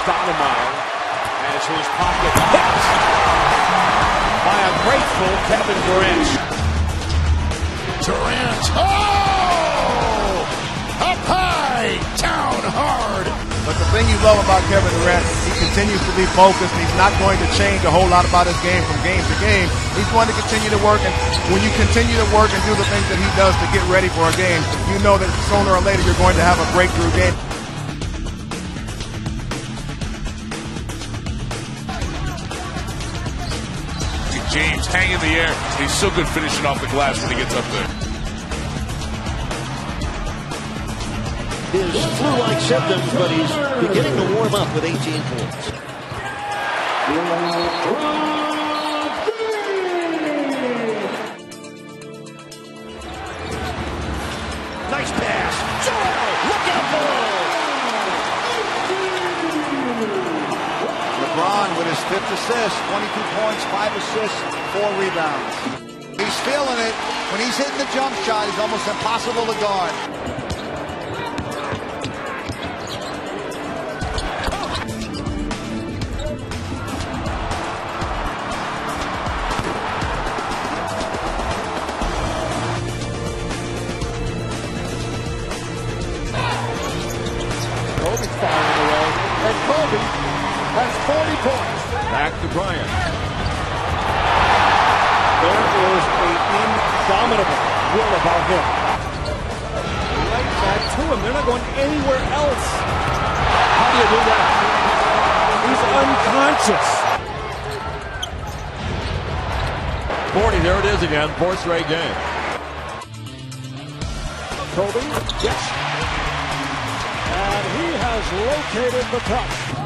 Stoudemire as his pocket hit by a grateful Kevin Durant. Durant. Oh! Up high, down hard. But the thing you love about Kevin Durant, he continues to be focused. He's not going to change a whole lot about his game from game to game. He's going to continue to work, and when you continue to work and do the things that he does to get ready for a game, you know that sooner or later you're going to have a breakthrough game. James hang in the air. He's so good finishing off the glass when he gets up there. His flu-like symptoms, but he's beginning to warm up with 18 points. With his fifth assist, 22 points, five assists, four rebounds. He's feeling it. When he's hitting the jump shot, he's almost impossible to guard. Kobe firing away, and Kobe has 40 points. Back to Bryant. There is an indomitable will about him. Right back to him. They're not going anywhere else. How do you do that? He's unconscious. 40, there it is again, fourth straight game. Kobe, yes. And he has located the cup.